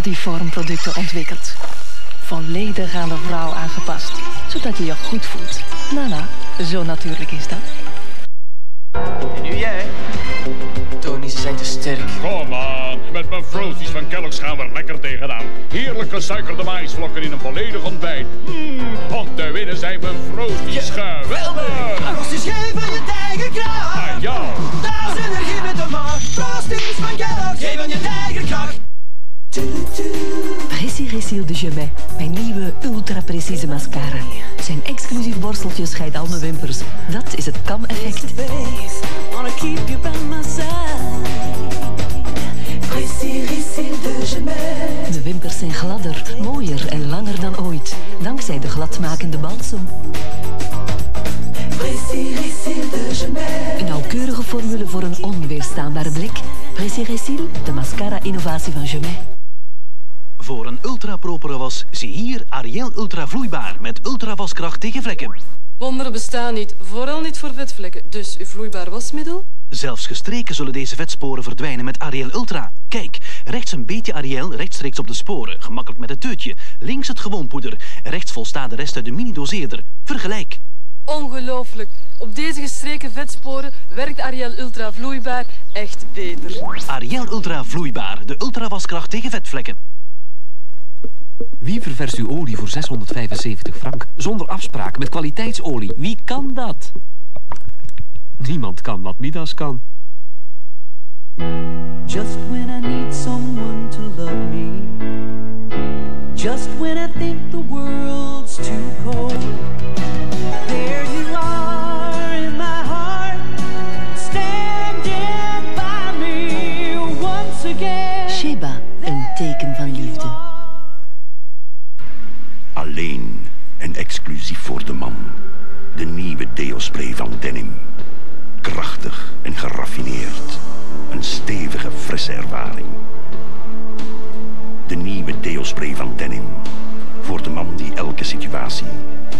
Bodyform producten ontwikkeld. Volledig aan de vrouw aangepast, zodat je je goed voelt. Nana, zo natuurlijk is dat. En nu jij. Tony, ze zijn te sterk. Kom aan, met mijn Frosties van Kellogg's gaan we er lekker tegenaan. Heerlijk gesuikerde maïsvlokken in een volledig ontbijt. Mmm, om te winnen zijn mijn Frosties geweldig. Frosties geven je tijgerkracht. Ah ja. Dat is energie met de macht. Frosties van Kellogg's geven je tijgerkracht. Précis de Jamais, mijn nieuwe ultra-precieze mascara. Zijn exclusief borsteltjes scheidt al mijn wimpers. Dat is het kam-effect. De wimpers zijn gladder, mooier en langer dan ooit. Dankzij de gladmakende balsem. Een nauwkeurige formule voor een onweerstaanbare blik. Précis de mascara-innovatie van Jamais. Voor een ultra-propere was, zie hier Ariel Ultra Vloeibaar met ultrawaskracht tegen vlekken. Wonderen bestaan niet, vooral niet voor vetvlekken. Dus uw vloeibaar wasmiddel? Zelfs gestreken zullen deze vetsporen verdwijnen met Ariel Ultra. Kijk, rechts een beetje Ariel, rechtstreeks op de sporen, gemakkelijk met het teutje. Links het gewoon poeder, rechts volstaat de rest uit de mini-doseerder. Vergelijk. Ongelooflijk. Op deze gestreken vetsporen werkt Ariel Ultra Vloeibaar echt beter. Ariel Ultra Vloeibaar, de ultrawaskracht tegen vetvlekken. Wie ververst uw olie voor 675 frank? Zonder afspraak, met kwaliteitsolie. Wie kan dat? Niemand kan wat Midas kan. Just when I need someone to love me Just when I think the world's too cold exclusief voor de man. De nieuwe deospray van Denim. Krachtig en geraffineerd. Een stevige, frisse ervaring. De nieuwe deospray van Denim. Voor de man die elke situatie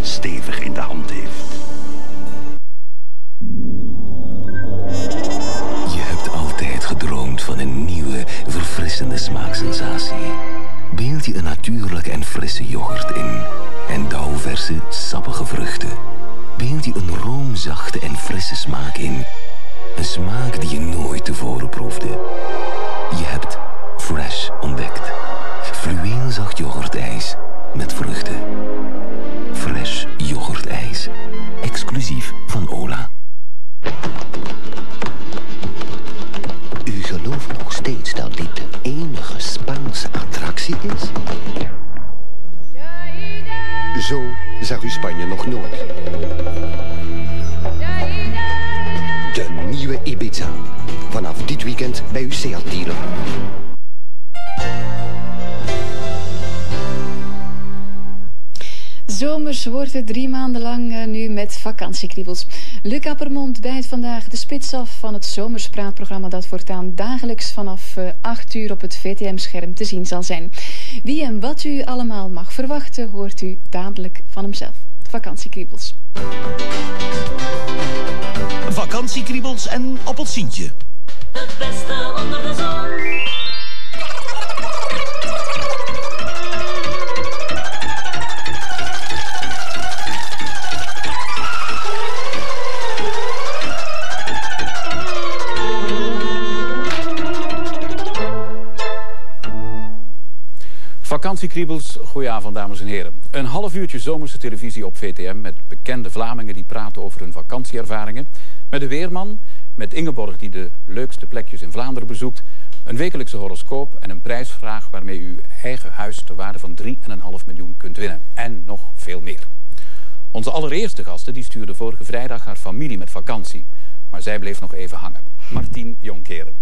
stevig in de hand heeft. Je hebt altijd gedroomd van een nieuwe, verfrissende smaaksensatie. Beeld je een natuurlijke en frisse yoghurt in en dauwverse, sappige vruchten. Beeld je een roomzachte en frisse smaak in. Een smaak die je nooit tevoren proefde. Je hebt Fresh ontdekt. Fluweelzacht yoghurtijs met vruchten. Fresh yoghurtijs. Exclusief van Ola. U gelooft nog steeds dat dit de enige Spaanse attractie is? Zo zag u Spanje nog nooit. De nieuwe Ibiza. Vanaf dit weekend bij uw Seat dealer. Zomers wordt het drie maanden lang eh, nu met vakantiekriebels. Luc Appermond bijt vandaag de spits af van het zomerspraatprogramma dat voortaan dagelijks vanaf eh, 8 uur op het VTM-scherm te zien zal zijn. Wie en wat u allemaal mag verwachten hoort u dadelijk van hemzelf. Vakantiekriebels. Vakantiekriebels en appelsientje. Het beste onder de zon. Vakantiekriebels, goedenavond dames en heren. Een half uurtje zomerse televisie op VTM met bekende Vlamingen die praten over hun vakantieervaringen. Met de weerman, met Ingeborg die de leukste plekjes in Vlaanderen bezoekt. Een wekelijkse horoscoop en een prijsvraag waarmee u uw eigen huis ter waarde van 3,5 miljoen kunt winnen. En nog veel meer. Onze allereerste gasten die stuurde vorige vrijdag haar familie met vakantie. Maar zij bleef nog even hangen. Martien Jonkeren.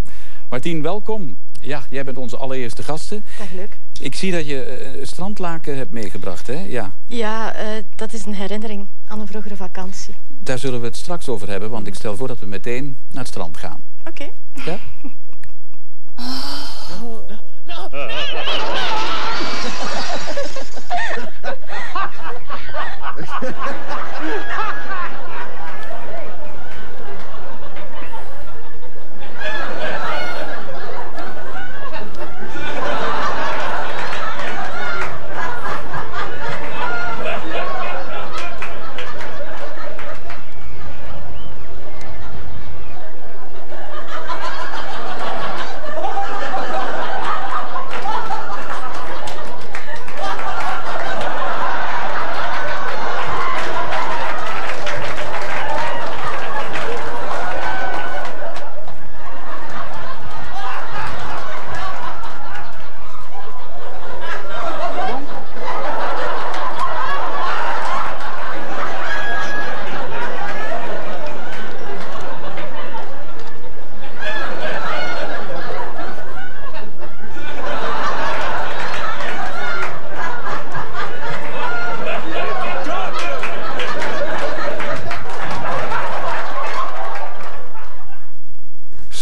Martien, welkom. Ja, jij bent onze allereerste gasten. Dag Luc. Ik zie dat je eh, strandlaken hebt meegebracht, hè? Ja. Ja, eh, dat is een herinnering aan een vroegere vakantie. Daar zullen we het straks over hebben, want ik stel voor dat we meteen naar het strand gaan. Oké. Ja?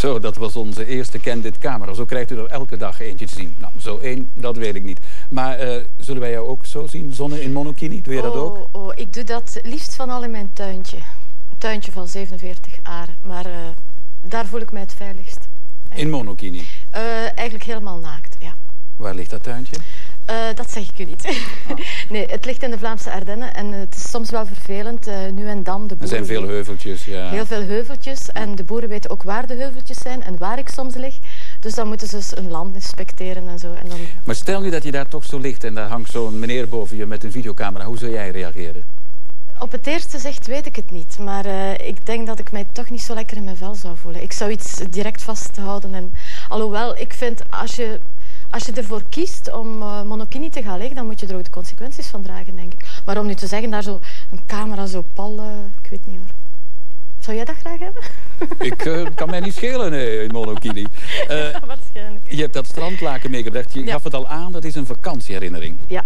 Zo, dat was onze eerste Candid camera. Zo krijgt u er elke dag eentje te zien. Nou, zo één, dat weet ik niet. Maar eh, zullen wij jou ook zo zien, zonne in monokini? Doe je dat ook? Oh, oh, ik doe dat liefst van al in mijn tuintje. Een tuintje van 47 aren. Maar eh, daar voel ik mij het veiligst. In monokini. Eh, eigenlijk helemaal naakt, ja. Waar ligt dat tuintje? Eh, dat zeg ik u niet. nee, het ligt in de Vlaamse Ardennen en het is soms wel vervelend. eh, nu en dan de Er boeren zijn veel heuveltjes, ja. Heel veel heuveltjes en de boeren weten ook waar de heuveltjes zijn en waar ik soms lig. Dus dan moeten ze dus een land inspecteren en zo. En dan... Maar stel nu dat je daar toch zo ligt en daar hangt zo'n meneer boven je met een videocamera. Hoe zou jij reageren? Op het eerste zicht weet ik het niet, maar eh, ik denk dat ik mij toch niet zo lekker in mijn vel zou voelen. Ik zou iets direct vasthouden. En, alhoewel, ik vind als je, als je ervoor kiest om eh, monokini te gaan liggen, dan moet je er ook de consequenties van dragen, denk ik. Maar om nu te zeggen, daar zo een camera zo pal, ik weet niet hoor. Zou jij dat graag hebben? Ik eh, kan mij niet schelen nee, in monokini. Eh, Waarschijnlijk. je hebt dat strandlaken meegebracht. Je Ja. gaf het al aan, dat is een vakantieherinnering. Ja,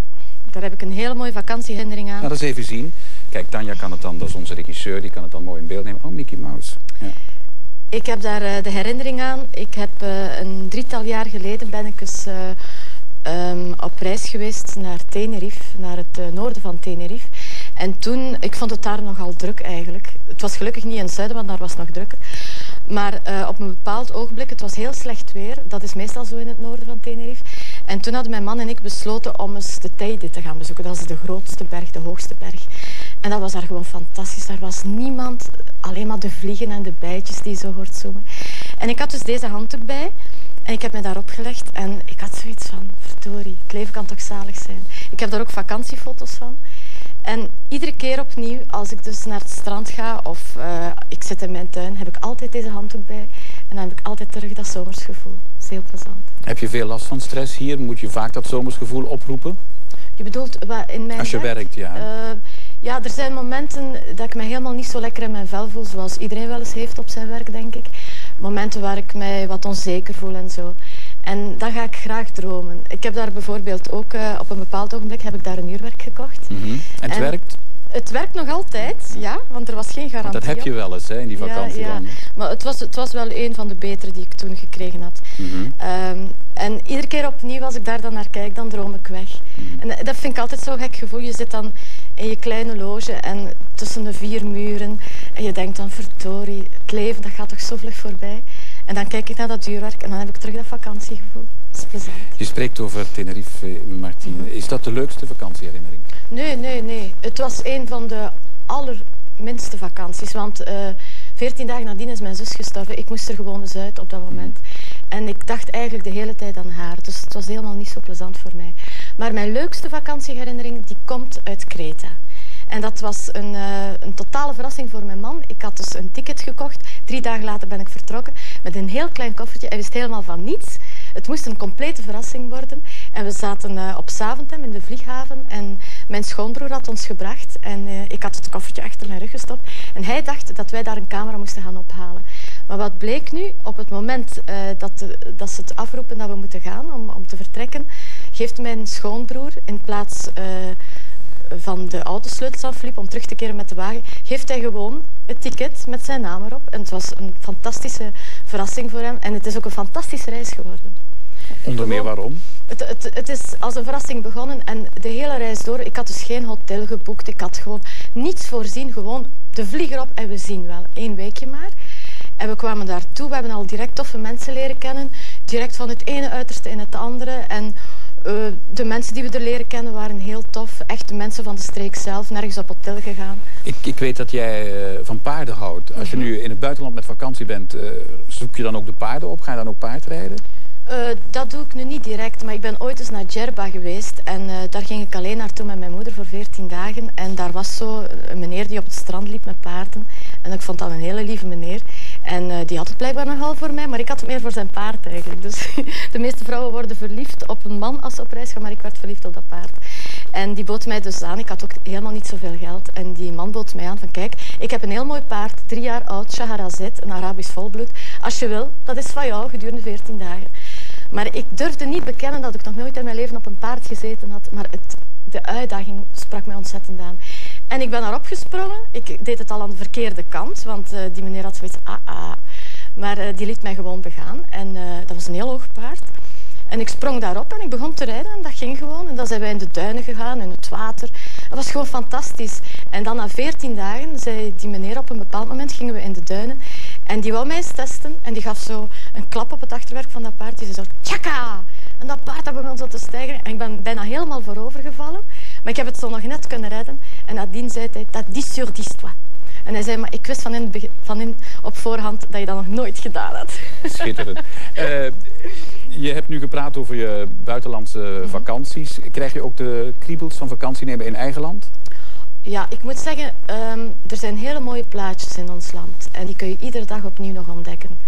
daar heb ik een hele mooie vakantieherinnering aan. Laat eens even zien. Kijk, Tanja kan het dan, dat is onze regisseur, die kan het dan mooi in beeld nemen. Oh, Mickey Mouse. Ja. Ik heb daar eh, de herinnering aan. Ik heb eh, een drietal jaar geleden ben ik eens eh, ehm, op reis geweest naar Tenerife, naar het noorden van Tenerife. En toen, ik vond het daar nogal druk eigenlijk. Het was gelukkig niet in het zuiden, want daar was het nog drukker. Maar op een bepaald ogenblik, het was heel slecht weer. Dat is meestal zo in het noorden van Tenerife. En toen hadden mijn man en ik besloten om eens de Teide te gaan bezoeken. Dat is de grootste berg, de hoogste berg. En dat was daar gewoon fantastisch. Daar was niemand, alleen maar de vliegen en de bijtjes die je zo hoort zoomen. En ik had dus deze handdoek bij. En ik heb me daarop gelegd en ik had zoiets van, verdorie, het leven kan toch zalig zijn. Ik heb daar ook vakantiefoto's van. En iedere keer opnieuw, als ik dus naar het strand ga of eh, ik zit in mijn tuin, heb ik altijd deze handdoek bij. En dan heb ik altijd terug dat zomersgevoel. Dat is heel plezant. Heb je veel last van stress hier? Moet je vaak dat zomersgevoel oproepen? Je bedoelt in mijn Als je werk? werkt, ja. Eh, ja, er zijn momenten dat ik me helemaal niet zo lekker in mijn vel voel, zoals iedereen wel eens heeft op zijn werk, denk ik. Momenten waar ik mij wat onzeker voel en zo. En dan ga ik graag dromen. Ik heb daar bijvoorbeeld ook, eh, op een bepaald ogenblik heb ik daar een uurwerk gekocht. Mhm. En het En werkt? Het werkt nog altijd, ja, want er was geen Want garantie dat heb je wel eens hè, in die vakantie ja, ja. dan. Maar het was, het was wel een van de betere die ik toen gekregen had. Ehm, en iedere keer opnieuw, als ik daar dan naar kijk, dan droom ik weg. Mhm. En dat- dat vind ik altijd zo'n gek gevoel. Je zit dan in je kleine loge en tussen de vier muren. En je denkt dan, verdorie, het leven dat gaat toch zo vlug voorbij. En dan kijk ik naar dat duurwerk en dan heb ik terug dat vakantiegevoel. Dat is plezant. Je spreekt over Tenerife, Martine. Is dat de leukste vakantieherinnering? Nee, nee, nee. Het was een van de allerminste vakanties. Want eh 14 dagen nadien is mijn zus gestorven. Ik moest er gewoon eens uit op dat moment. En ik dacht eigenlijk de hele tijd aan haar. Dus het was helemaal niet zo plezant voor mij. Maar mijn leukste vakantieherinnering die komt uit Kreta. En dat was een, eh, een totale verrassing voor mijn man. Ik had dus een ticket gekocht. Drie dagen later ben ik vertrokken met een heel klein koffertje. Hij wist helemaal van niets. Het moest een complete verrassing worden. En we zaten eh, op Zaventem in de vlieghaven. En mijn schoonbroer had ons gebracht. En eh, ik had het koffertje achter mijn rug gestopt. En hij dacht dat wij daar een camera moesten gaan ophalen. Maar wat bleek nu? Op het moment eh, dat, de- dat ze het afroepen dat we moeten gaan om, om te vertrekken, geeft mijn schoonbroer in plaats eh, van de autosleutels afliep om terug te keren met de wagen, geeft hij gewoon het ticket met zijn naam erop. En het was een fantastische verrassing voor hem. En het is ook een fantastische reis geworden. Onder meer waarom? Het, het, het is als een verrassing begonnen en de hele reis door. Ik had dus geen hotel geboekt. Ik had gewoon niets voorzien. Gewoon de vlieger op en we zien wel. Eén weekje maar. En we kwamen daartoe. We hebben al direct toffe mensen leren kennen. Direct van het ene uiterste in het andere. En eh, de mensen die we er leren kennen waren heel tof. Echt de mensen van de streek zelf. Nergens op hotel gegaan. Ik, ik weet dat jij eh, van paarden houdt. Als je Mhm. nu in het buitenland met vakantie bent, eh, zoek je dan ook de paarden op? Ga je dan ook paardrijden? Dat doe ik nu niet direct, maar ik ben ooit eens naar Djerba geweest en daar ging ik alleen naartoe met mijn moeder voor 14 dagen. En daar was zo een meneer die op het strand liep met paarden. En ik vond dat een hele lieve meneer. En eh, die had het blijkbaar nogal voor mij, maar ik had het meer voor zijn paard eigenlijk. Dus de meeste vrouwen worden verliefd op een man als ze op reis gaan, maar ik werd verliefd op dat paard. En die bood mij dus aan. Ik had ook helemaal niet zoveel geld. En die man bood mij aan van kijk, ik heb een heel mooi paard, drie jaar oud, Shaharazet, een Arabisch volbloed. Als je wil, dat is van jou gedurende 14 dagen. Maar ik durfde niet bekennen dat ik nog nooit in mijn leven op een paard gezeten had. Maar het, de uitdaging sprak mij ontzettend aan. En ik ben daarop gesprongen. Ik deed het al aan de verkeerde kant, want eh, die meneer had zoiets, ah, ah. Maar eh, die liet mij gewoon begaan. En eh, dat was een heel hoog paard. En ik sprong daarop en ik begon te rijden en dat ging gewoon. En dan zijn wij in de duinen gegaan, in het water. Dat was gewoon fantastisch. En dan na veertien dagen zei die meneer op een bepaald moment, gingen we in de duinen. En die wou mij eens testen en die gaf zo een klap op het achterwerk van dat paard. Die zei zo, tjaka! En dat paard dat begon zo te stijgen. En ik ben bijna helemaal voorover gevallen. Maar ik heb het zo nog net kunnen redden. En nadien zei hij, dat is sur dix toi. En hij zei, maar ik wist van in, van in op voorhand dat je dat nog nooit gedaan had. Schitterend. Eh, je hebt nu gepraat over je buitenlandse vakanties. Krijg je ook de kriebels van vakantie nemen in eigen land? Ja, ik moet zeggen, ehm, er zijn hele mooie plaatjes in ons land. En die kun je iedere dag opnieuw nog ontdekken.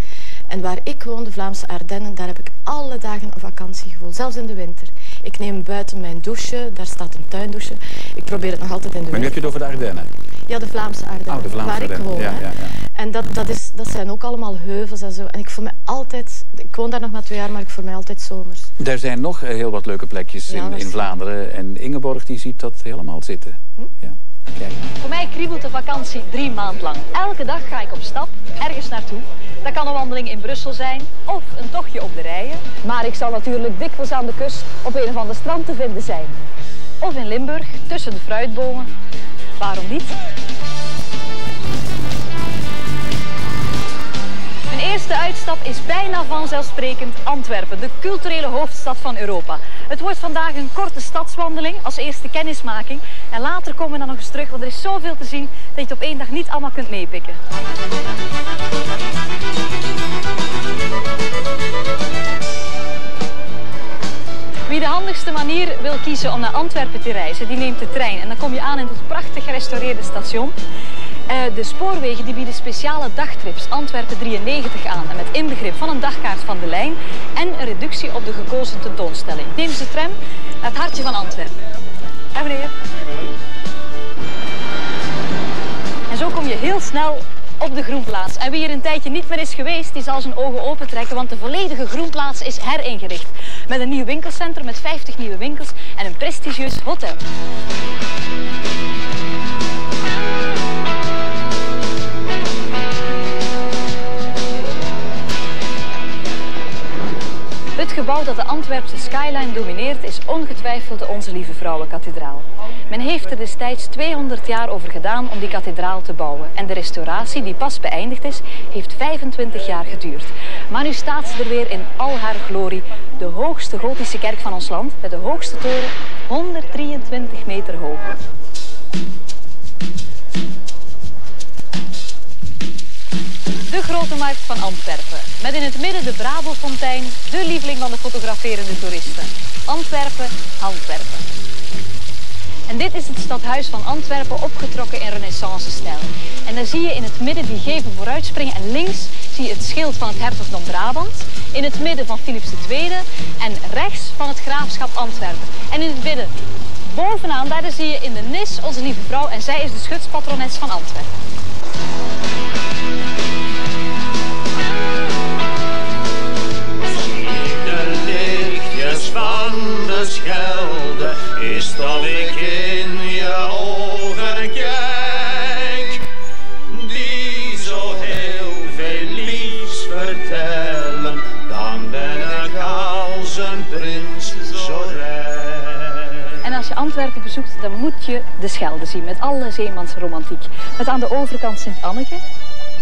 En waar ik woon, de Vlaamse Ardennen, daar heb ik alle dagen een vakantiegevoel. Zelfs in de winter. Ik neem buiten mijn douche, daar staat een tuindouche. Ik probeer het nog altijd in de Maar nu heb je het over de Ardennen. Ja, de Vlaamse Ardennen, Oh, de Vlaamse waar ik woon. Ja, hè. ja, ja. En dat, dat, is, dat zijn ook allemaal heuvels en zo. En ik voel me altijd... Ik woon daar nog maar twee jaar, maar ik voel me altijd zomers. Er zijn nog eh, heel wat leuke plekjes Ja, in, in Vlaanderen. En Ingeborg die ziet dat helemaal zitten. Ja, kijk. Voor mij kriebelt de vakantie drie maanden lang. Elke dag ga ik op stap, ergens naartoe. Dat kan een wandeling in Brussel zijn of een tochtje op de rijen. Maar ik zal natuurlijk dikwijls aan de kust op een of ander strand te vinden zijn. Of in Limburg, tussen de fruitbomen. Waarom niet? Mijn eerste uitstap is bijna vanzelfsprekend Antwerpen, de culturele hoofdstad van Europa. Het wordt vandaag een korte stadswandeling als eerste kennismaking. En later komen we dan nog eens terug, want er is zoveel te zien dat je het op één dag niet allemaal kunt meepikken. De handigste manier wil kiezen om naar Antwerpen te reizen, die neemt de trein. En dan kom je aan in het prachtig gerestaureerde station. Eh, de spoorwegen die bieden speciale dagtrips Antwerpen 93 aan. En met inbegrip van een dagkaart van de lijn en een reductie op de gekozen tentoonstelling. Neem ze de tram naar het hartje van Antwerpen. Meneer. En zo kom je heel snel op de groenplaats. En wie er een tijdje niet meer is geweest, die zal zijn ogen opentrekken, want de volledige groenplaats is heringericht. Met een nieuw winkelcentrum met 50 nieuwe winkels en een prestigieus hotel. Gedaan om die kathedraal te bouwen. En de restauratie, die pas beëindigd is, heeft 25 jaar geduurd. Maar nu staat ze er weer in al haar glorie. De hoogste gotische kerk van ons land, met de hoogste toren, 123 meter hoog. De Grote Markt van Antwerpen. Met in het midden de Brabelfontein, de lieveling van de fotograferende toeristen. Antwerpen, Antwerpen. En dit is het stadhuis van Antwerpen opgetrokken in renaissance-stijl. En daar zie je in het midden die gevel vooruitspringen en links zie je het schild van het hertogdom Brabant. In het midden van Philips II en rechts van het graafschap Antwerpen. En in het midden, bovenaan, daar zie je in de nis onze lieve vrouw en zij is de schutspatrones van Antwerpen. Van de schelde dat ik in je ogen kijk, die zo heel veel vertellen, dan ben ik als een prins zo. En als je Antwerpen bezoekt, dan moet je de Schelde zien met alle zeemansromantiek. Met aan de overkant Sint-Anneke,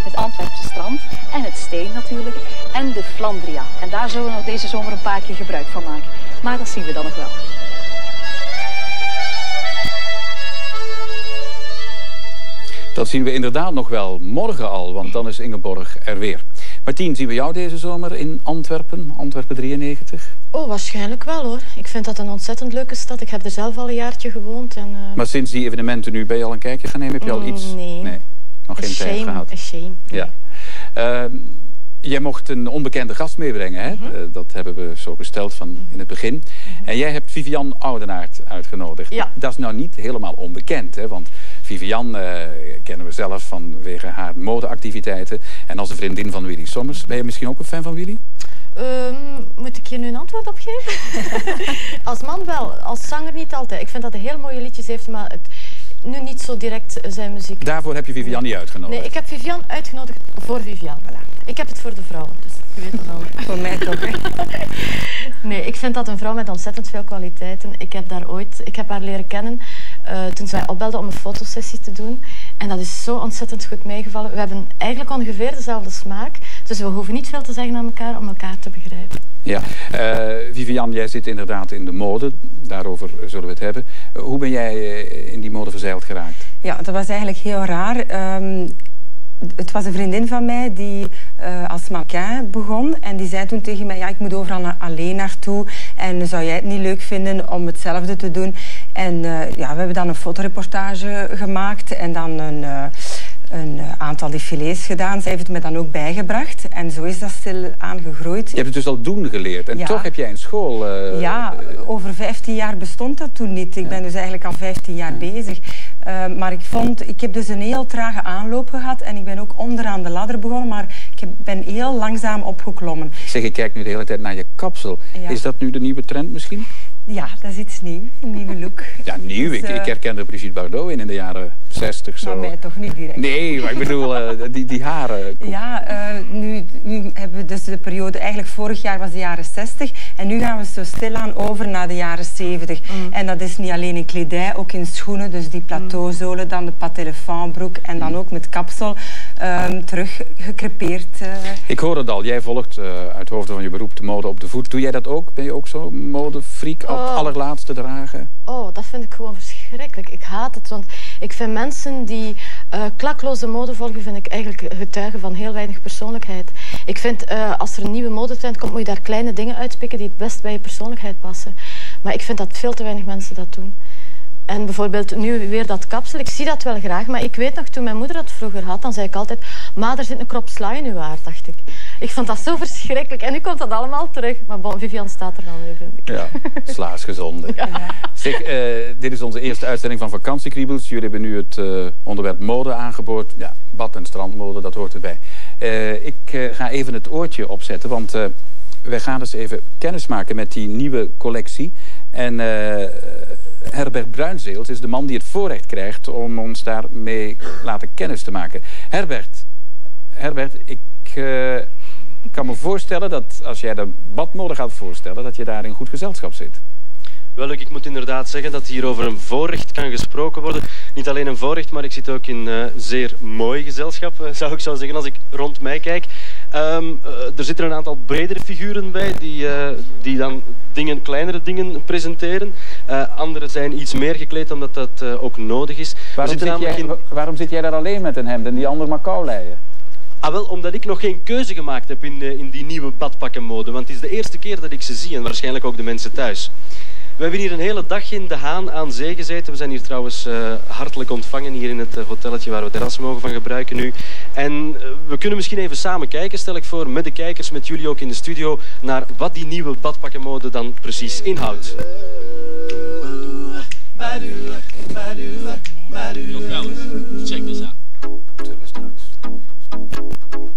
het Antwerpse strand en het Steen natuurlijk. En de Flandria. En daar zullen we nog deze zomer een paar keer gebruik van maken. Maar dat zien we dan nog wel. Dat zien we inderdaad nog wel morgen al, want dan is Ingeborg er weer. Martien, zien we jou deze zomer in Antwerpen, Antwerpen 93? Oh, waarschijnlijk wel hoor. Ik vind dat een ontzettend leuke stad. Ik heb er zelf al een jaartje gewoond. En, eh, Maar sinds die evenementen nu, ben je al een kijkje gaan nemen? Heb je al Mm, iets? nee. nog a geen tijd gehad. a shame. Ja. Ehm, jij mocht een onbekende gast meebrengen, hè? Mhm. Eh, dat hebben we zo besteld van in het begin. En jij hebt Vivian Oudenaard uitgenodigd. Ja. Dat is nou niet helemaal onbekend, hè? Want Vivian eh, kennen we zelf vanwege haar modeactiviteiten. En als een vriendin van Willy Sommers. Ben je misschien ook een fan van Willy? Ehm, moet ik hier nu een antwoord op geven? als man wel, als zanger niet altijd. Ik vind dat hij heel mooie liedjes heeft, maar het, nu niet zo direct zijn muziek. Daarvoor heb je Vivian niet uitgenodigd. Nee, ik heb Vivian uitgenodigd voor Vivian. Ik heb het voor de vrouwen, dus je weet dat al. Voor mij toch, hè? Nee, ik vind dat een vrouw met ontzettend veel kwaliteiten. Ik heb daar ooit, ik heb haar leren kennen eh, toen ze mij opbelde om een fotosessie te doen. En dat is zo ontzettend goed meegevallen. We hebben eigenlijk ongeveer dezelfde smaak. Dus we hoeven niet veel te zeggen aan elkaar om elkaar te begrijpen. Ja, Eh, Vivian, jij zit inderdaad in de mode. Daarover zullen we het hebben. Eh, hoe ben jij eh, in die mode verzeild geraakt? Ja, dat was eigenlijk heel raar. Ehm, het was een vriendin van mij die eh, als mannequin begon. En die zei toen tegen mij, ja, ik moet overal alleen naartoe. En zou jij het niet leuk vinden om hetzelfde te doen? En eh, ja, we hebben dan een fotoreportage gemaakt en dan een, eh, een aantal défilés gedaan. Zij heeft het me dan ook bijgebracht. En zo is dat stil aangegroeid. Je hebt het dus al doen geleerd. En Ja. toch heb jij een school... eh, Ja, over 15 jaar bestond dat toen niet. Ik ben dus eigenlijk al 15 jaar bezig. Maar ik vond, ik heb dus een heel trage aanloop gehad en ik ben ook onderaan de ladder begonnen, maar ik heb, ben heel langzaam opgeklommen. Zeg, ik kijk nu de hele tijd naar je kapsel. Ja. Is dat nu de nieuwe trend misschien? Ja, dat is iets nieuws, een nieuwe look. Ja, nieuw. Dus, ik, eh, ik herkende Brigitte Bardot in in de jaren 60 zo. Maar mij toch niet direct. Nee, maar ik bedoel, eh, die, die haren. Ja, eh, nu, nu hebben we dus de periode, eigenlijk vorig jaar was de jaren 60 en nu gaan we zo stilaan over naar de jaren 70. En dat is niet alleen in kledij, ook in schoenen, dus die plateauzolen, dan de patelefantbroek en dan ook met kapsel ehm, terug gecrepeerd. eh. Ik hoor het al, jij volgt eh, uit hoofde van je beroep de mode op de voet. Doe jij dat ook? Ben je ook zo modefreak op het Oh. allerlaatste dragen? Oh, dat vind ik gewoon verschrikkelijk. Ik haat het, want ik vind mensen die eh, klakloze mode volgen, vind ik eigenlijk getuigen van heel weinig persoonlijkheid. Ik vind, eh, als er een nieuwe modetrend komt, moet je daar kleine dingen uitpikken die het best bij je persoonlijkheid passen. Maar ik vind dat veel te weinig mensen dat doen. En bijvoorbeeld nu weer dat kapsel, ik zie dat wel graag, maar ik weet nog, toen mijn moeder dat vroeger had, dan zei ik altijd, maar er zit een krop sla in uw haar, dacht ik. Ik vond dat zo verschrikkelijk. En nu komt dat allemaal terug. Maar bon, Vivian staat er dan weer, vind ik. Ja, slaasgezonde. Zeg, eh, dit is onze eerste uitzending van Vakantiekriebels. Jullie hebben nu het eh, onderwerp mode aangeboord. Ja, bad- en strandmode, dat hoort erbij. Eh, ik ga even het oortje opzetten, want wij gaan dus even kennis maken met die nieuwe collectie. En Herbert Bruinzeels is de man die het voorrecht krijgt om ons daarmee laten kennis te maken. Herbert, Herbert, ik eh, kan me voorstellen dat als jij de badmode gaat voorstellen, dat je daar in goed gezelschap zit. Wel, Luc, ik moet inderdaad zeggen dat hier over een voorrecht kan gesproken worden. Niet alleen een voorrecht, maar ik zit ook in eh, zeer mooi gezelschap, eh, zou ik zo zeggen, als ik rond mij kijk. Ehm, eh, er zitten een aantal bredere figuren bij die, eh, die dan dingen, kleinere dingen presenteren. Eh anderen zijn iets meer gekleed omdat dat ook nodig is. Waarom zit, jij, in- waarom zit jij daar alleen met een hemd en die ander maar kouleien? Ah, wel, omdat ik nog geen keuze gemaakt heb in, in die nieuwe badpakkenmode. Want het is de eerste keer dat ik ze zie en waarschijnlijk ook de mensen thuis. We hebben hier een hele dag in De Haan aan zee gezeten. We zijn hier trouwens eh, hartelijk ontvangen hier in het eh, hotelletje waar we terras mogen van gebruiken nu. En eh, we kunnen misschien even samen kijken, stel ik voor, met de kijkers, met jullie ook in de studio, naar wat die nieuwe badpakkenmode dan precies inhoudt. Nog wel eens. Check this out. hebben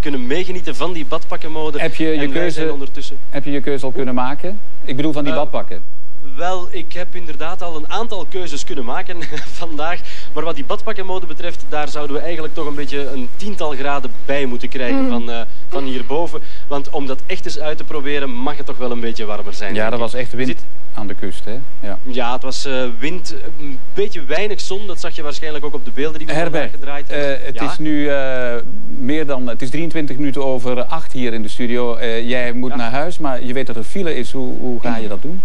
kunnen meegenieten van die badpakkenmode. Heb je je, keuze, ondertussen... heb je je keuze al kunnen maken? Ik bedoel van die Eh, badpakken. Wel, ik heb inderdaad al een aantal keuzes kunnen maken vandaag. Maar wat die badpakkenmode betreft, daar zouden we eigenlijk toch een beetje een tiental graden bij moeten krijgen Mm. van, eh, van hierboven. Want om dat echt eens uit te proberen, mag het toch wel een beetje warmer zijn. Ja, dat was echt wind aan de kust, hè? Ja. Ja, het was eh, wind, een beetje weinig zon. Dat zag je waarschijnlijk ook op de beelden die we vandaag Herbert, gedraaid hebben. eh, het Ja? is nu eh, meer dan, het is 23 minuten over 8 hier in de studio. Eh, jij moet naar huis, maar je weet dat er file is. Hoe, hoe ga je dat doen?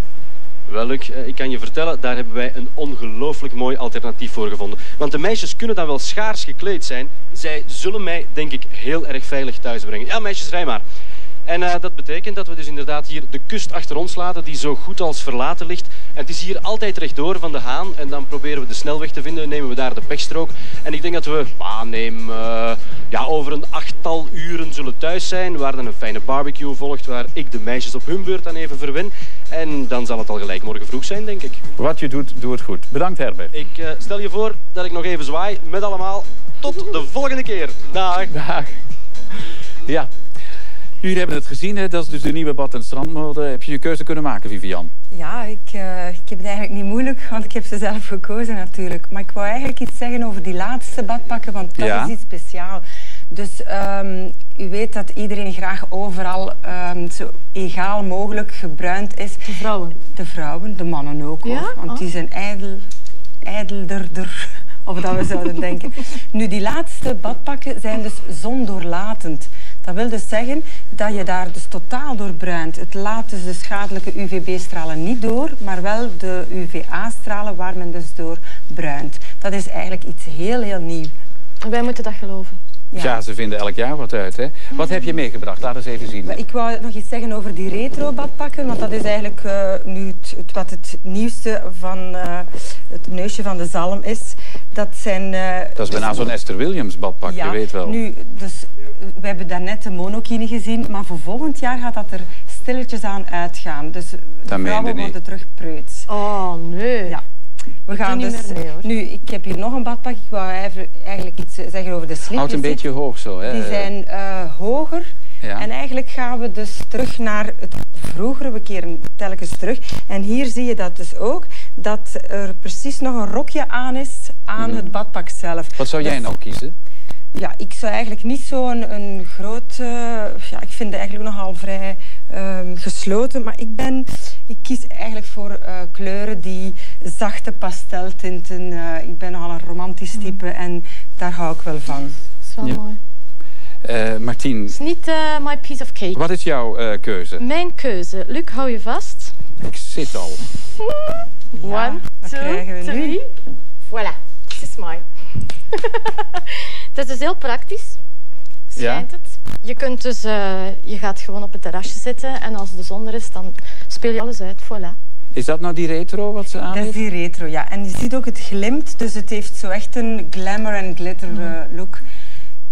Wel, Luc, eh, ik kan je vertellen, daar hebben wij een ongelooflijk mooi alternatief voor gevonden. Want de meisjes kunnen dan wel schaars gekleed zijn. Zij zullen mij, denk ik, heel erg veilig thuis brengen. Ja, meisjes, rij maar. En eh, dat betekent dat we dus inderdaad hier de kust achter ons laten, die zo goed als verlaten ligt. En het is hier altijd rechtdoor van de Haan. En dan proberen we de snelweg te vinden, nemen we daar de pechstrook. En ik denk dat we, ah, neem, eh, ja, over een achttal uren zullen thuis zijn. Waar dan een fijne barbecue volgt, waar ik de meisjes op hun beurt dan even verwen. En dan zal het al gelijk morgen vroeg zijn, denk ik. Wat je doet, doe het goed. Bedankt, Herbert. Ik eh, stel je voor dat ik nog even zwaai met allemaal. Tot de volgende keer. Dag. Dag. Ja. Jullie hebben het gezien, hè? dat is dus de nieuwe bad- en strandmode. Heb je je keuze kunnen maken, Vivian? Ja, ik, eh, ik heb het eigenlijk niet moeilijk, want ik heb ze zelf gekozen natuurlijk. Maar ik wou eigenlijk iets zeggen over die laatste badpakken, want dat Ja. is iets speciaals. Dus ehm, u weet dat iedereen graag overal ehm, zo egaal mogelijk gebruind is. De vrouwen? De vrouwen, de mannen ook hoor. Want die Oh. zijn ijdel, ijdelderder, of dat we zouden denken. Nu, die laatste badpakken zijn dus zondoorlatend. Dat wil dus zeggen dat je daar dus totaal door bruint. Het laat dus de schadelijke UVB-stralen niet door, maar wel de UVA-stralen waar men dus door bruint. Dat is eigenlijk iets heel, heel nieuw. Wij moeten dat geloven. Ja. ze vinden elk jaar wat uit. Hè? Wat heb je meegebracht? Laat eens even zien. Maar Ik wou nog iets zeggen over die retro badpakken, want dat is eigenlijk eh, nu het, het- wat het nieuwste van eh, het neusje van de zalm is. Dat zijn... eh, Dat is bijna dus- zo'n Esther Williams badpak, ja, je weet wel. Nu, dus, we hebben daarnet de monokine gezien, maar voor volgend jaar gaat dat er stilletjes aan uitgaan. Dus de Dat vrouwen worden terug preuts. Oh, nee. Ja. We Ik gaan dus... mee. Nu, ik heb hier nog een badpak. Ik wou even- eigenlijk iets eh, zeggen over de slipjes. Houd een beetje hoog zo. Hè? Die zijn eh, hoger. Ja. En eigenlijk gaan we dus terug naar het vroegere. We keren telkens terug. En hier zie je dat dus ook. Dat er precies nog een rokje aan is aan het badpak zelf. Wat zou jij nou kiezen? ja, ik zou eigenlijk niet zo'n een groot... eh, ja, ik vind het eigenlijk nogal vrij ehm, gesloten. Maar ik, ben, ik kies eigenlijk voor eh, kleuren die zachte pasteltinten. eh ik ben nogal een romantisch type en daar hou ik wel van. Dat is wel Ja. mooi. Eh Martien, Het is niet eh, my piece of cake. wat is jouw eh, keuze? Mijn keuze. Luc, hou je vast. Ik zit al. One, wat two, krijgen we nu? three. Voilà, this is mine. dat is dus heel praktisch. Schijnt het. Je kunt dus, eh, je gaat gewoon op het terrasje zitten en als de zon er is, dan speel je alles uit. Voilà. Is dat nou die retro wat ze aan Dat is die retro, ja. En je ziet ook het glimt, dus het heeft zo echt een glamour en glitter eh, look.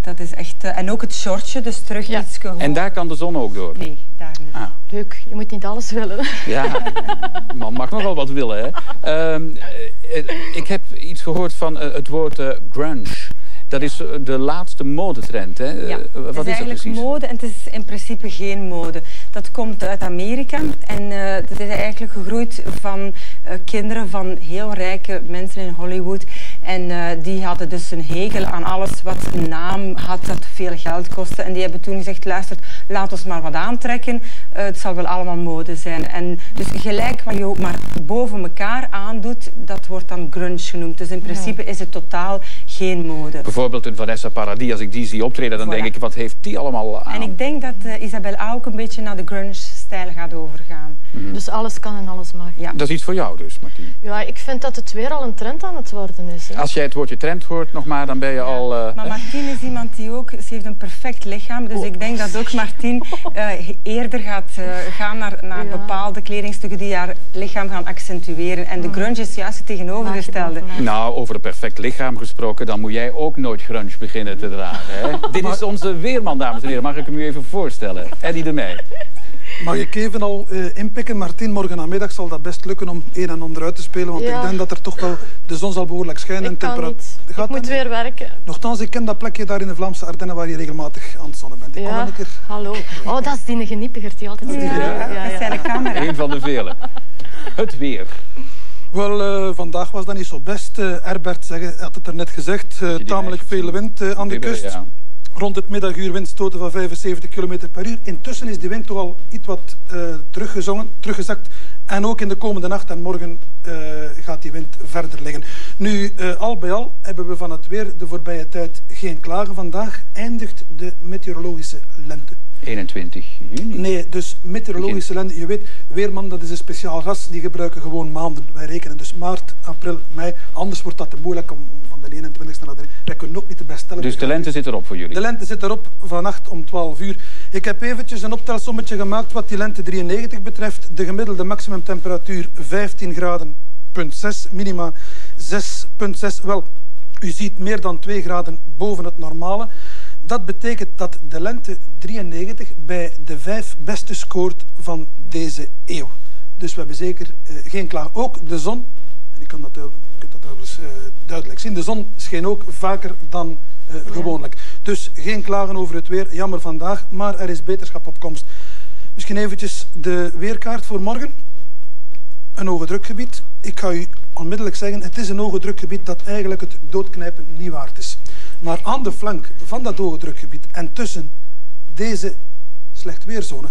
Dat is echt... eh, en ook het shortje, dus terug iets hoger. En daar kan de zon ook door? Nee, daar niet. Ah. Leuk, je moet niet alles willen. Ja, man mag nog wel wat willen, hè. Ehm, eh, eh, ik heb iets gehoord van het woord eh, grunge. Dat is eh, de laatste modetrend, hè. Ja, Eh, het wat is dat eigenlijk precies? mode en het is in principe geen mode. Dat komt uit Amerika en eh dat is eigenlijk gegroeid van kinderen van heel rijke mensen in Hollywood. En eh, die hadden dus een hekel aan alles wat een naam had, dat veel geld kostte. En die hebben toen gezegd, luister, laat ons maar wat aantrekken. Eh, het zal wel allemaal mode zijn. En dus gelijk wat je ook maar boven elkaar aandoet, dat wordt dan grunge genoemd. Dus in principe is het totaal geen mode. Bijvoorbeeld een Vanessa Paradis, als ik die zie optreden, dan Voilà. denk ik, wat heeft die allemaal aan? En ik denk dat eh, Isabel ook een beetje naar de grunge-stijl gaat overgaan. Mhm. Dus alles kan en alles mag. Ja. Dat is iets voor jou dus, Martien. Ja, ik vind dat het weer al een trend aan het worden is. Hè. Als jij het woordje trend hoort nog maar, dan ben je al... eh, Maar? Martien is iemand die ook, ze heeft een perfect lichaam, dus ik denk dat ook Martien eh, eerder gaat eh, gaan naar, naar bepaalde kledingstukken die haar lichaam gaan accentueren. En de grunge is juist het tegenovergestelde. Nou, over een perfect lichaam gesproken, dan moet jij ook nooit grunge beginnen te dragen. Hè? Dit is onze weerman, dames en heren. Mag ik hem u even voorstellen? Eddie de Meij. Mag ik even al eh, inpikken, Martin? Morgen namiddag zal dat best lukken om een en ander uit te spelen. Want Ja. ik denk dat er toch wel... De zon zal behoorlijk schijnen. Ik en kan temperatuur- niet. Gaat Ik moet niet? weer werken. Nochtans, ik ken dat plekje daar in de Vlaamse Ardennen waar je regelmatig aan het zonnen bent. Ik kom Ja, een keer... hallo. Oh, dat is die geniepigert die altijd... Ja, Een van de vele. Het weer. Wel, eh, vandaag was dat niet zo best. Eh, Herbert zeg, had het er net gezegd. eh, tamelijk veel wind aan de kust. Rond het middaguur windstoten van 75 km per uur. Intussen is die wind toch al iets wat eh, teruggezongen, teruggezakt. En ook in de komende nacht en morgen eh, gaat die wind verder liggen. Nu, eh, al bij al hebben we van het weer de voorbije tijd geen klagen. Vandaag eindigt de meteorologische lente. 21 juni. Nee, dus meteorologische lente. Je weet, Weerman, dat is een speciaal ras. Die gebruiken gewoon maanden. Wij rekenen dus maart, april, mei. Anders wordt dat te moeilijk om, om van de 21ste naar de... Wij kunnen ook niet de best stellen. Dus de lente zit erop voor jullie. De lente zit erop vannacht om 12 uur. Ik heb eventjes een optelsommetje gemaakt wat die lente 93 betreft. De gemiddelde maximumtemperatuur 15 graden, punt 6, minima 6,6. Wel, u ziet meer dan 2 graden boven het normale. Dat betekent dat de lente 93 bij de vijf beste scoort van deze eeuw. Dus we hebben zeker eh, geen klaag. Ook de zon, en ik kan dat, kunt dat eh, duidelijk zien, de zon scheen ook vaker dan eh, gewoonlijk. Dus geen klagen over het weer, jammer vandaag, maar er is beterschap op komst. Misschien eventjes de weerkaart voor morgen. Een hoge drukgebied. Ik ga u onmiddellijk zeggen, het is een hoge drukgebied dat eigenlijk het doodknijpen niet waard is. Maar aan de flank van dat hoge drukgebied en tussen deze slecht weerzone,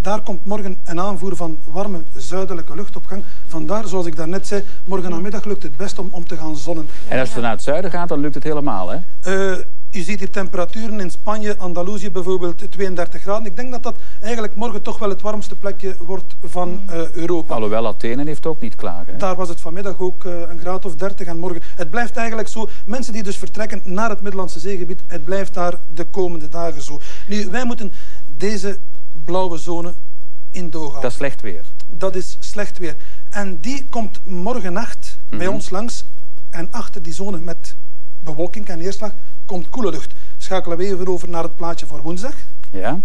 daar komt morgen een aanvoer van warme zuidelijke luchtopgang. Vandaar, zoals ik daarnet zei, morgen namiddag lukt het best om, om te gaan zonnen. En als het naar het zuiden gaat, dan lukt het helemaal, hè? Eh, u ziet hier temperaturen in Spanje, Andalusië bijvoorbeeld 32 graden. Ik denk dat dat eigenlijk morgen toch wel het warmste plekje wordt van eh, Europa. Alhoewel Athene heeft ook niet klagen. hè? Daar was het vanmiddag ook eh, een graad of 30 en morgen. Het blijft eigenlijk zo. Mensen die dus vertrekken naar het Middellandse zeegebied, het blijft daar de komende dagen zo. Nu, wij moeten deze blauwe zone in doorgaan. Dat is slecht weer. Dat is slecht weer. En die komt morgennacht bij Mhm. ons langs. En achter die zone met bewolking en neerslag komt koele lucht. Schakelen we even over naar het plaatje voor woensdag. Ja?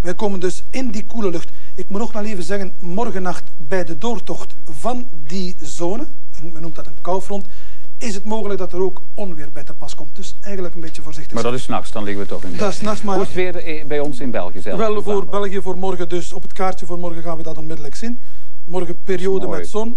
Wij komen dus in die koele lucht. Ik moet nog wel even zeggen, morgennacht bij de doortocht van die zone, en men noemt dat een koufront, is het mogelijk dat er ook onweer bij te pas komt. Dus eigenlijk een beetje voorzichtig Maar dat is nachts, dan liggen we toch in de Dat is nachts, maar- Hoe is het weer eh, bij ons in België zelf? Wel voor België voor morgen, dus op het kaartje voor morgen gaan we dat onmiddellijk zien. Morgen periode met zon,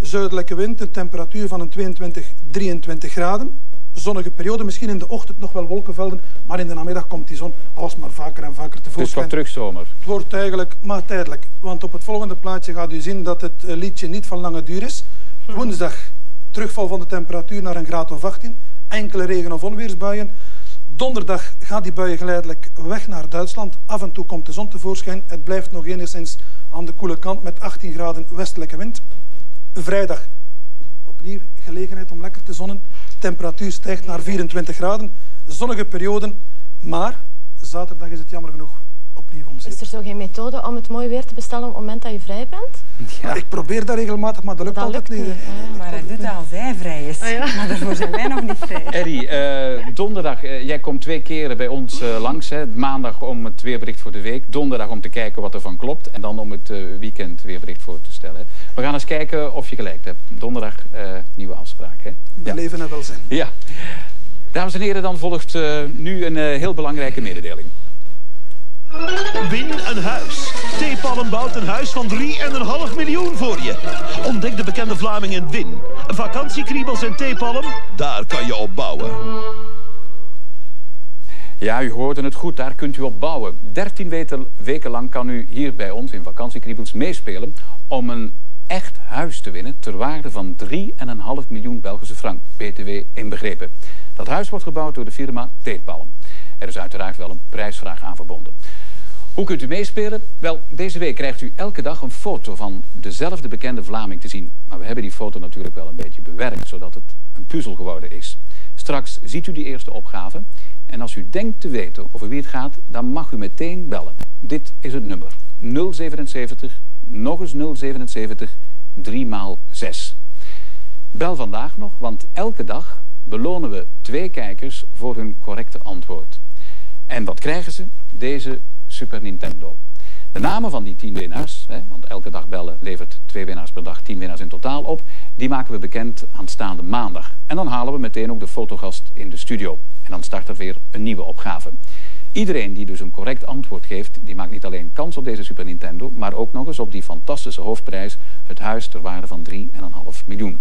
zuidelijke wind, een temperatuur van een 22, 23 graden. Zonnige periode, misschien in de ochtend nog wel wolkenvelden, maar in de namiddag komt die zon alsmaar vaker en vaker Dus tevoorschijn. wat terugzomer. Het wordt eigenlijk maar tijdelijk. Want op het volgende plaatje gaat u zien dat het eh, liedje niet van lange duur is. Woensdag terugval van de temperatuur naar een graad of 18. Enkele regen- of onweersbuien. Donderdag gaat die buien geleidelijk weg naar Duitsland. Af en toe komt de zon tevoorschijn. Het blijft nog enigszins aan de koele kant met 18 graden westelijke wind. Vrijdag opnieuw gelegenheid om lekker te zonnen. Temperatuur stijgt naar 24 graden. Zonnige perioden. Maar zaterdag is het jammer genoeg opnieuw om zeep. Is er zo geen methode om het mooi weer te bestellen op het moment dat je vrij bent? Maar Ik probeer dat regelmatig, maar dat lukt Dat altijd lukt niet. niet, hè. Maar hij doet dat als hij vrij is. Ah, ja. Maar daarvoor zijn wij nog niet vrij. Eddie, eh, donderdag, eh, jij komt twee keren bij ons eh, langs. Hè. Maandag om het weerbericht voor de week. Donderdag om te kijken wat er van klopt. En dan om het eh, weekend weerbericht voor te stellen. We gaan eens kijken of je gelijk hebt. Donderdag eh, nieuwe afspraak. Hè? Ja. Leven en welzijn. Ja. Dames en heren, dan volgt eh, nu een eh, heel belangrijke mededeling. Win een huis. Theepalm bouwt een huis van 3,5 miljoen voor je. Ontdek de bekende Vlaming in Win. Vakantiekriebels en Theepalm, daar kan je op bouwen. Ja, u hoorde het goed, daar kunt u op bouwen. 13 weken, lang kan u hier bij ons in Vakantiekriebels meespelen om een echt huis te winnen ter waarde van 3,5 miljoen Belgische frank, BTW inbegrepen. Dat huis wordt gebouwd door de firma Theepalm. Er is uiteraard wel een prijsvraag aan verbonden. Hoe kunt u meespelen? Wel, deze week krijgt u elke dag een foto van dezelfde bekende Vlaming te zien. Maar we hebben die foto natuurlijk wel een beetje bewerkt, zodat het een puzzel geworden is. Straks ziet u die eerste opgave. En als u denkt te weten over wie het gaat, dan mag u meteen bellen. Dit is het nummer. 077, nog eens 077, 3 maal 6. Bel vandaag nog, want elke dag belonen we twee kijkers voor hun correcte antwoord. En wat krijgen ze? Deze Super Nintendo. De namen van die tien winnaars, hè, want elke dag bellen levert twee winnaars per dag, tien winnaars in totaal op, die maken we bekend aanstaande maandag. En dan halen we meteen ook de fotogast in de studio. En dan start er weer een nieuwe opgave. Iedereen die dus een correct antwoord geeft, die maakt niet alleen kans op deze Super Nintendo, maar ook nog eens op die fantastische hoofdprijs, het huis ter waarde van 3,5 miljoen.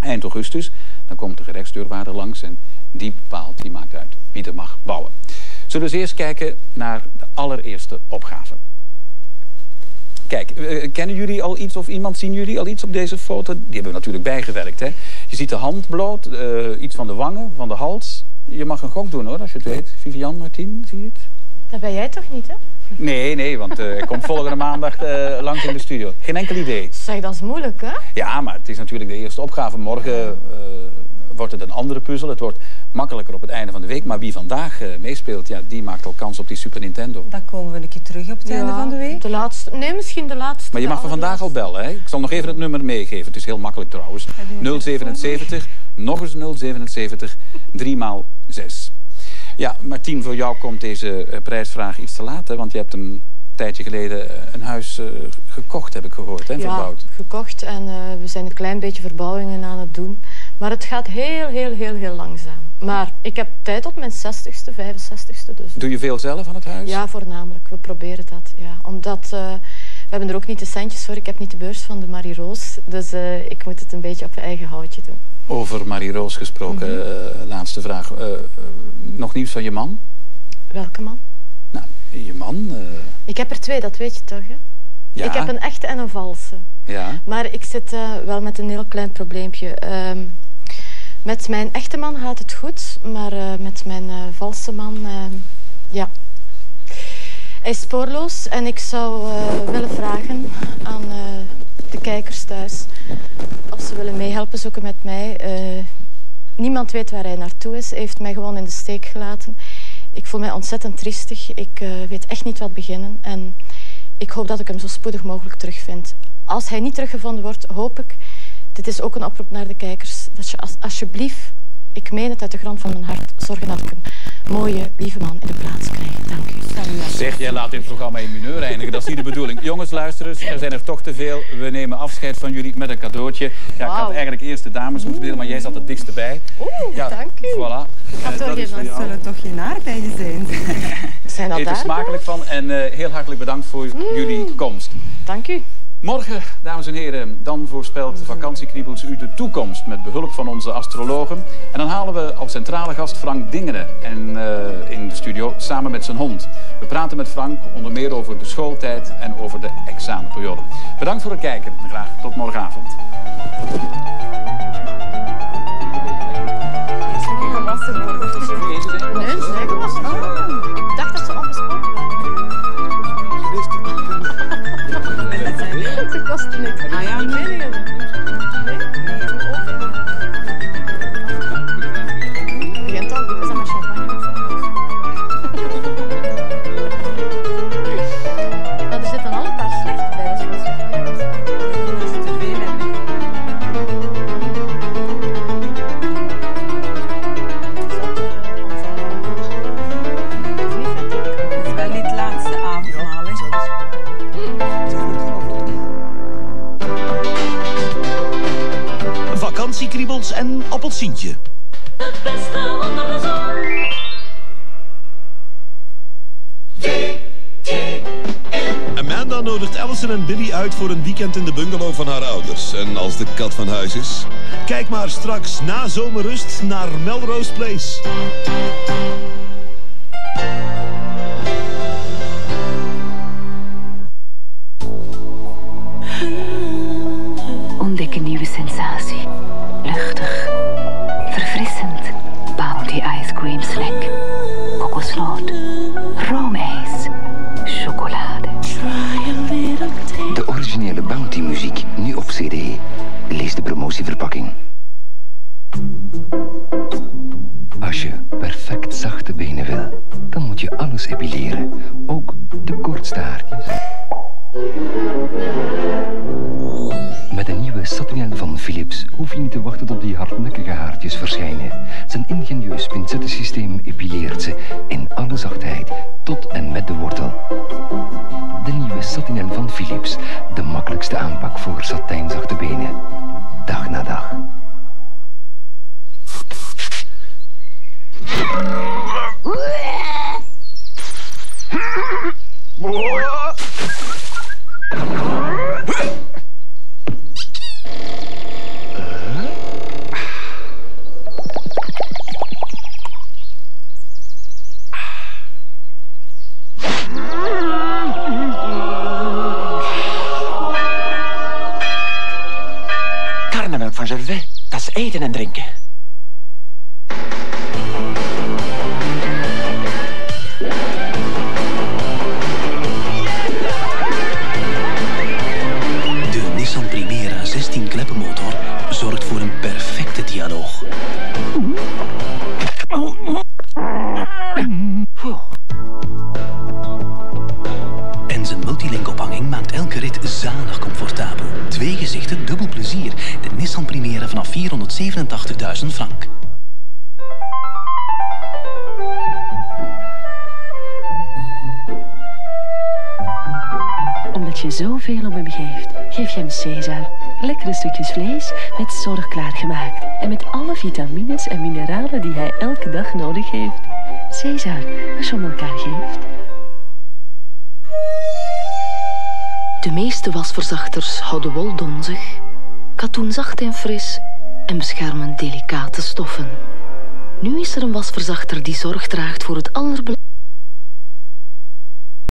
Eind augustus, dan komt de gerechtsdeurwaarder langs en die bepaalt, die maakt uit wie er mag bouwen. Zullen we eens eerst kijken naar allereerste opgave. Kijk, eh, kennen jullie al iets of iemand, zien jullie al iets op deze foto? Die hebben we natuurlijk bijgewerkt. Hè? Je ziet de hand bloot, eh, iets van de wangen, van de hals. Je mag een gok doen hoor, als je het weet. Vivian, Martien, zie je het? Dat ben jij toch niet, hè? Nee, nee, want eh ik kom volgende maandag langs in de studio. Geen enkel idee. Zeg, dat is moeilijk, hè? Ja, maar het is natuurlijk de eerste opgave. Morgen wordt het een andere puzzel. Het wordt makkelijker op het einde van de week. Maar wie vandaag eh, meespeelt, ja, die maakt al kans op die Super Nintendo. Dan komen we een keer terug op het einde van de week. De laatste, nee, misschien de laatste. Maar je mag van vandaag al bellen. Hè? Ik zal nog even het nummer meegeven. Het is heel makkelijk trouwens. 077, nog eens 077, 3 maal 6. Ja, Martien, voor jou komt deze eh, prijsvraag iets te laat. Hè? Want je hebt een tijdje geleden eh, een huis eh, gekocht, heb ik gehoord, hè? Ja, verbouwd. gekocht en eh, we zijn een klein beetje verbouwingen aan het doen. Maar het gaat heel, heel, heel, heel langzaam. Maar ik heb tijd op mijn 60ste, 65ste dus. Doe je veel zelf aan het huis? Ja, voornamelijk. We proberen dat. Ja. Omdat eh, we hebben er ook niet de centjes voor. Ik heb niet de beurs van de Marie Roos. Dus eh, ik moet het een beetje op eigen houtje doen. Over Marie Roos gesproken, Mhm. eh, laatste vraag. Nog nieuws van je man? Welke man? Nou, je man? Ik heb er twee, dat weet je toch? Hè? Ja. Ik heb een echte en een valse. ja. Maar ik zit wel met een heel klein probleempje. Ehm, met mijn echte man gaat het goed, maar eh, met mijn eh, valse man, ehm, ja. Hij is spoorloos en ik zou eh, willen vragen aan eh, de kijkers thuis of ze willen meehelpen zoeken met mij. Eh, niemand weet waar hij naartoe is. Hij heeft mij gewoon in de steek gelaten. Ik voel mij ontzettend triestig. Ik eh, weet echt niet wat beginnen. En ik hoop dat ik hem zo spoedig mogelijk terugvind. Als hij niet teruggevonden wordt, hoop ik, dit is ook een oproep naar de kijkers, dat je als, alsjeblieft, ik meen het uit de grond van mijn hart, zorgen dat ik een mooie, lieve man in de plaats krijg. Dank u. Zeg, jij laat dit programma in mineur eindigen. Dat is niet de bedoeling. Jongens, luister eens. Er zijn er toch te veel. We nemen afscheid van jullie met een cadeautje. Ja, ik had eigenlijk eerst de dames moeten delen, maar jij zat het dichtst bij. Oeh, ja, dank u. Voilà. Eh, dat is. Zullen toch geen aardbeien zijn? Zijn dat Eet er smakelijk van en eh, heel hartelijk bedankt voor jullie komst. Dank u. Morgen, dames en heren, dan voorspelt Vakantiekriebels u de toekomst met behulp van onze astrologen. En dan halen we als centrale gast Frank Dingenen en, eh, in de studio samen met zijn hond. We praten met Frank onder meer over de schooltijd en over de examenperiode. Bedankt voor het kijken en graag tot morgenavond. In de bungalow van haar ouders. En als de kat van huis is, kijk maar straks na zomerrust naar Melrose Place. Ontdek een nieuwe sensatie. Luchtig. Verfrissend. Bounty Ice Cream Snack. Kokosnoot. Bounty muziek, nu op cd. Lees de promotieverpakking. Als je perfect zachte benen wil, dan moet je alles epileren. Ook de kortste haartjes. Satriel van Philips hoef je niet te wachten tot die hardnekkige haartjes verschijnen. Zijn ingenieus pincettensysteem epileert ze in alle zachtheid tot en met de wortel. De nieuwe Satinel van Philips. De makkelijkste aanpak voor satijnzachte benen. Dag na dag. Eten en drinken. Geef hem Caesar. Lekkere stukjes vlees met zorg klaargemaakt. En met alle vitamines en mineralen die hij elke dag nodig heeft. Caesar, als je om elkaar geeft. De meeste wasverzachters houden wol donzig, katoen zacht en fris en beschermen delicate stoffen. Nu is er een wasverzachter die zorg draagt voor het allerbelangrijkste.